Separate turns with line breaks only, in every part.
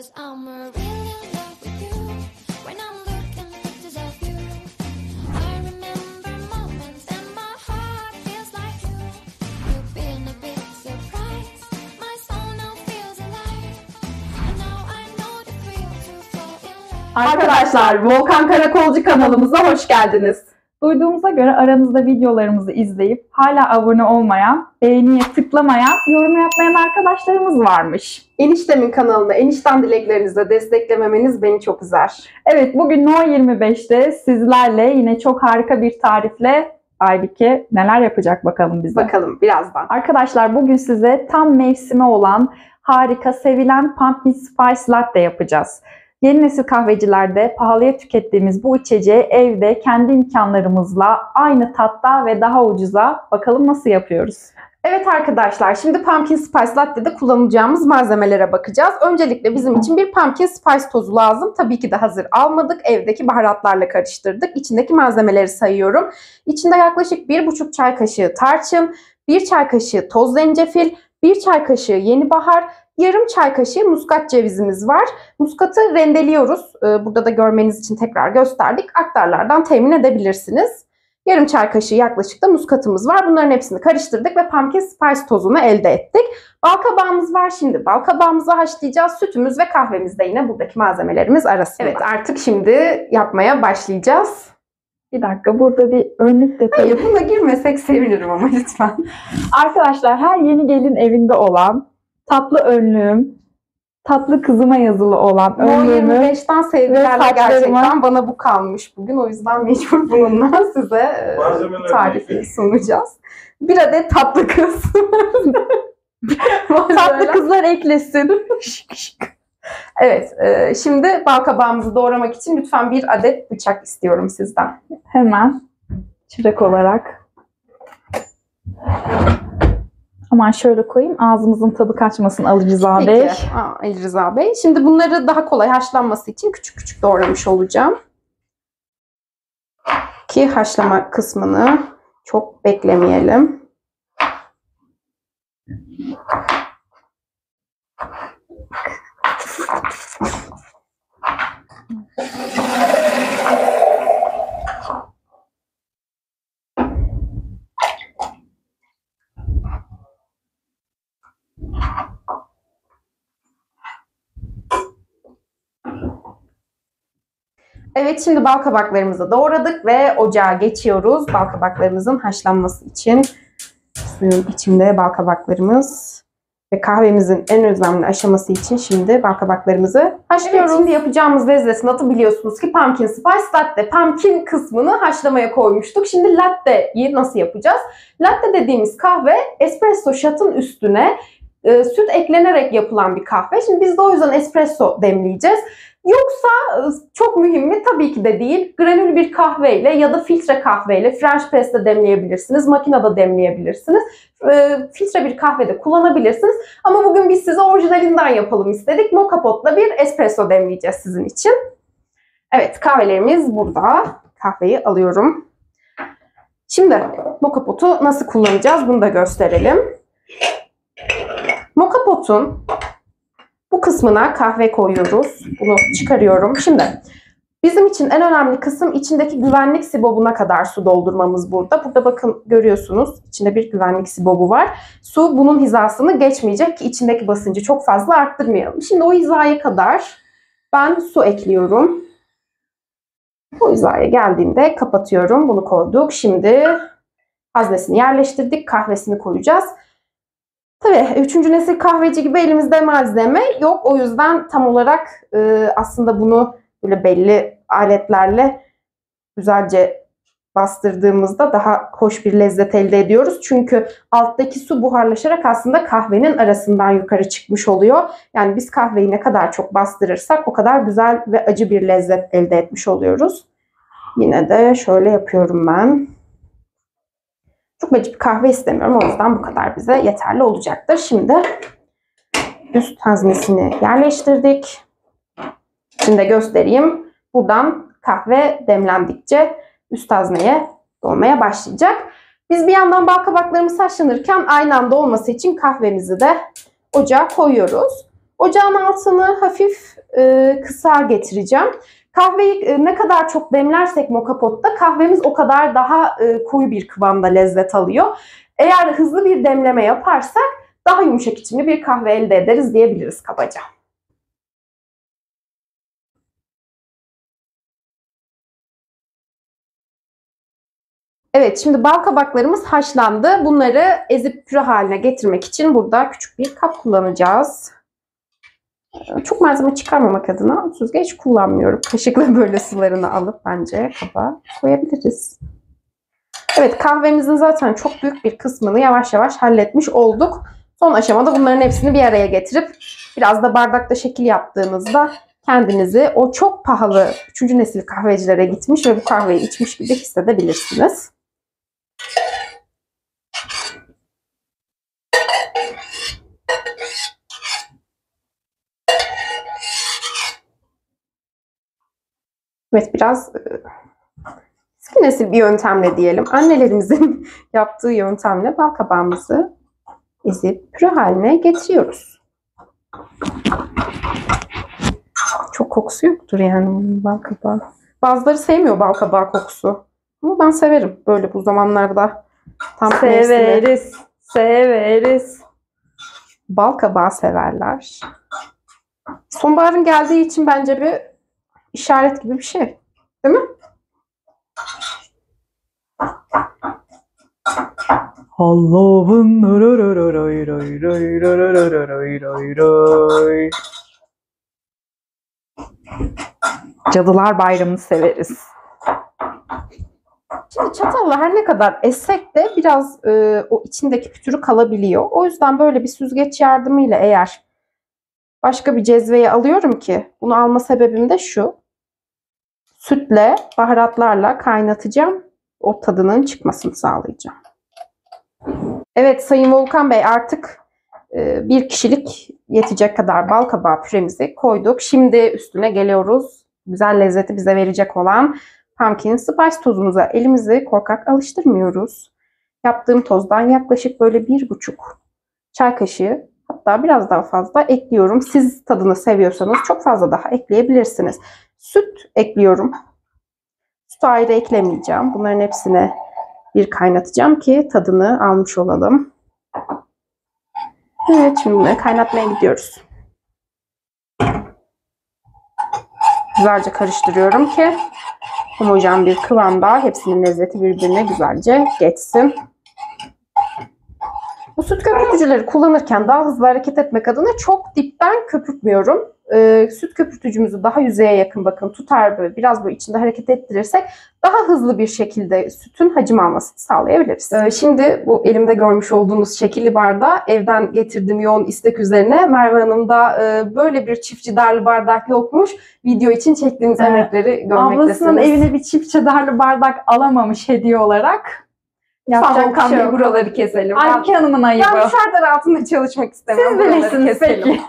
Cause I'm really in love with you when I'm looking pictures of you. I remember moments and my heart feels like you. You've been a big surprise. My soul now feels alive. And now I know the thrill to fall in love.
Arkadaşlar Volkan Karakolcu kanalımıza hoş geldiniz. Duyduğumuza göre aranızda videolarımızı izleyip hala abone olmayan, beğeniye tıklamayan, yorum yapmayan arkadaşlarımız varmış.
Eniştemin kanalını enişten dileklerinizle desteklememeniz beni çok üzer.
Evet bugün No 25'te sizlerle yine çok harika bir tarifle Aybike neler yapacak bakalım bize.
Bakalım birazdan.
Arkadaşlar bugün size tam mevsimi olan harika sevilen pumpkin spice latte yapacağız. Yeni nesil kahvecilerde pahalıya tükettiğimiz bu içeceği evde kendi imkanlarımızla aynı tatta ve daha ucuza bakalım nasıl yapıyoruz.
Evet arkadaşlar şimdi pumpkin spice latte'de kullanacağımız malzemelere bakacağız. Öncelikle bizim için bir pumpkin spice tozu lazım. Tabii ki de hazır almadık. Evdeki baharatlarla karıştırdık. İçindeki malzemeleri sayıyorum. İçinde yaklaşık 1,5 çay kaşığı tarçın, 1 çay kaşığı toz zencefil, 1 çay kaşığı yeni bahar, yarım çay kaşığı muskat cevizimiz var. Muskatı rendeliyoruz. Ee, Burada da görmeniz için tekrar gösterdik. Aktarlardan temin edebilirsiniz. Yarım çay kaşığı yaklaşık da muskatımız var. Bunların hepsini karıştırdık ve pumpkin spice tozunu elde ettik. Balkabağımız var şimdi. Balkabağımızı haşlayacağız. Sütümüz ve kahvemiz de yine buradaki malzemelerimiz arasında. Evet artık şimdi yapmaya başlayacağız.
Bir dakika burada bir önlük detayı.
Hayır buna girmesek sevinirim ama lütfen.
Arkadaşlar her yeni gelin evinde olan tatlı önlüğüm, tatlı kızıma yazılı olan önlüğümü
25'ten sevgilerle
Ve
gerçekten bana bu kalmış bugün. O yüzden mecbur bununla size e, tarifi sunacağız. Bir adet tatlı kız.
tatlı kızlar eklesin.
Evet, e, şimdi balkabağımızı doğramak için lütfen bir adet bıçak istiyorum sizden.
Hemen çürek olarak. Aman şöyle koyayım ağzımızın tadı kaçmasın Ali Rıza Bey.
Peki, Aa, Ali Rıza Bey. Şimdi bunları daha kolay haşlanması için küçük küçük doğramış olacağım. Ki haşlama kısmını çok beklemeyelim. Evet şimdi bal kabaklarımızı doğradık ve ocağa geçiyoruz. Bal kabaklarımızın haşlanması için suyun içinde bal kabaklarımız ve kahvemizin en önemli aşaması için şimdi bal kabaklarımızı haşlıyoruz. şimdi yapacağımız lezzetin adı biliyorsunuz ki pumpkin spice latte. Pumpkin kısmını haşlamaya koymuştuk. Şimdi latte'yi nasıl yapacağız? Latte dediğimiz kahve espresso shot'ın üstüne e, süt eklenerek yapılan bir kahve. Şimdi biz de o yüzden espresso demleyeceğiz. Yoksa e, çok mühim mi? Tabii ki de değil. Granül bir kahveyle ya da filtre kahveyle French press'te demleyebilirsiniz. Makinede demleyebilirsiniz. E, filtre bir kahvede kullanabilirsiniz. Ama bugün biz size orijinalinden yapalım istedik. Moka potla bir espresso demleyeceğiz sizin için. Evet kahvelerimiz burada. Kahveyi alıyorum. Şimdi moka potu nasıl kullanacağız bunu da gösterelim. Moka potun bu kısmına kahve koyuyoruz. Bunu çıkarıyorum. Şimdi bizim için en önemli kısım içindeki güvenlik sibobuna kadar su doldurmamız burada. Burada bakın görüyorsunuz içinde bir güvenlik sibobu var. Su bunun hizasını geçmeyecek ki içindeki basıncı çok fazla arttırmayalım. Şimdi o hizaya kadar ben su ekliyorum. Bu hizaya geldiğinde kapatıyorum. Bunu koyduk. Şimdi haznesini yerleştirdik. Kahvesini koyacağız. Tabii üçüncü nesil kahveci gibi elimizde malzeme yok. O yüzden tam olarak e, aslında bunu böyle belli aletlerle güzelce bastırdığımızda daha hoş bir lezzet elde ediyoruz. Çünkü alttaki su buharlaşarak aslında kahvenin arasından yukarı çıkmış oluyor. Yani biz kahveyi ne kadar çok bastırırsak o kadar güzel ve acı bir lezzet elde etmiş oluyoruz. Yine de şöyle yapıyorum ben. Çok acı bir kahve istemiyorum. O yüzden bu kadar bize yeterli olacaktır. Şimdi üst haznesini yerleştirdik. Şimdi de göstereyim. Buradan kahve demlendikçe üst hazneye dolmaya başlayacak. Biz bir yandan bal kabaklarımız haşlanırken aynı anda olması için kahvemizi de ocağa koyuyoruz. Ocağın altını hafif e, kısa getireceğim. Kahveyi e, ne kadar çok demlersek moka potta kahvemiz o kadar daha e, koyu bir kıvamda lezzet alıyor. Eğer hızlı bir demleme yaparsak daha yumuşak içimli bir kahve elde ederiz diyebiliriz kabaca. Evet şimdi bal kabaklarımız haşlandı. Bunları ezip püre haline getirmek için burada küçük bir kap kullanacağız. Çok malzeme çıkarmamak adına süzgeç kullanmıyorum. Kaşıkla böyle sularını alıp bence kaba koyabiliriz. Evet kahvemizin zaten çok büyük bir kısmını yavaş yavaş halletmiş olduk. Son aşamada bunların hepsini bir araya getirip biraz da bardakta şekil yaptığınızda kendinizi o çok pahalı 3. nesil kahvecilere gitmiş ve bu kahveyi içmiş gibi hissedebilirsiniz. Evet biraz e, eski nesil bir yöntemle diyelim. Annelerimizin yaptığı yöntemle bal kabağımızı ezip püre haline getiriyoruz. Çok kokusu yoktur yani bal kabağı. Bazıları sevmiyor bal kabağı kokusu. Ama ben severim böyle bu zamanlarda. Tam mevsimi.
Severiz. Severiz.
Bal kabağı severler. Sonbaharın geldiği için bence bir işaret gibi bir şey. Değil mi?
Allah'ın. Cadılar Bayramı'nı severiz.
Şimdi çatalla her ne kadar essek de biraz e, o içindeki pütürü kalabiliyor. O yüzden böyle bir süzgeç yardımıyla eğer başka bir cezveye alıyorum ki bunu alma sebebim de şu. Sütle, baharatlarla kaynatacağım. O tadının çıkmasını sağlayacağım. Evet Sayın Volkan Bey artık e, bir kişilik yetecek kadar bal kabağı püremizi koyduk. Şimdi üstüne geliyoruz. Güzel lezzeti bize verecek olan pumpkin spice tozumuza elimizi korkak alıştırmıyoruz. Yaptığım tozdan yaklaşık böyle bir buçuk çay kaşığı hatta biraz daha fazla ekliyorum. Siz tadını seviyorsanız çok fazla daha ekleyebilirsiniz. Süt ekliyorum. Sütü ayrı eklemeyeceğim. Bunların hepsine bir kaynatacağım ki tadını almış olalım. Evet şimdi kaynatmaya gidiyoruz. Güzelce karıştırıyorum ki homojen bir kıvamda hepsinin lezzeti birbirine güzelce geçsin. Bu süt köpürtücüleri kullanırken daha hızlı hareket etmek adına çok dipten köpürtmüyorum. Ee, süt köpürtücümüzü daha yüzeye yakın bakın tutar böyle biraz böyle içinde hareket ettirirsek daha hızlı bir şekilde sütün hacim almasını sağlayabiliriz. Ee, şimdi bu elimde görmüş olduğunuz şekilli bardağı evden getirdiğim yoğun istek üzerine Merve Hanım da e, böyle bir çiftçi darlı bardak yokmuş. Video için çektiğiniz
Evet.
emekleri görmektesiniz.
Ablasının evine bir çift çedarlı bardak alamamış hediye olarak. Yapacak
Volkan
şey
Bey buraları keselim.
Aybüke Hanım'ın ayıbı.
Ben bu şartlar altında çalışmak istemem.
Siz bilirsiniz peki.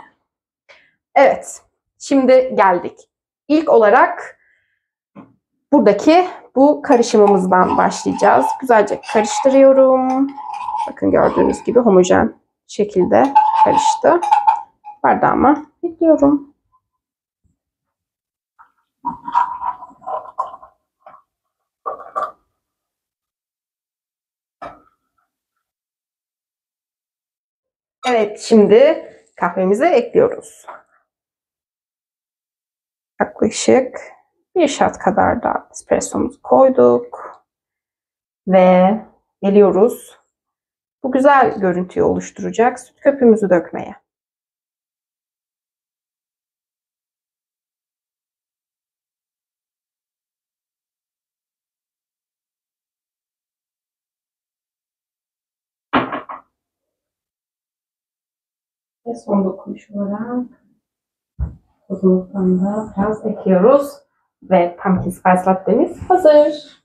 Evet. Şimdi geldik. İlk olarak buradaki bu karışımımızdan başlayacağız. Güzelce karıştırıyorum. Bakın gördüğünüz gibi homojen şekilde karıştı. Bardağıma ekliyorum. Evet, şimdi kahvemizi ekliyoruz. Yaklaşık bir shot kadar da espressomuzu koyduk. Ve geliyoruz. Bu güzel görüntüyü oluşturacak süt köpüğümüzü dökmeye. Ve son dokunuş olarak tozumuzdan da biraz ekliyoruz. Ve pumpkin spice latte'miz hazır.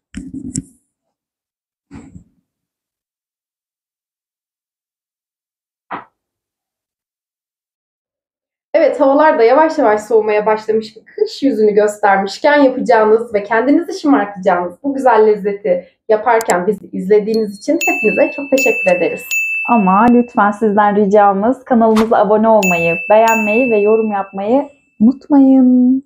Evet havalar da yavaş yavaş soğumaya başlamış bir kış yüzünü göstermişken yapacağınız ve kendinizi şımartacağınız bu güzel lezzeti yaparken bizi izlediğiniz için hepinize çok teşekkür ederiz.
Ama lütfen sizden ricamız kanalımıza abone olmayı, beğenmeyi ve yorum yapmayı unutmayın.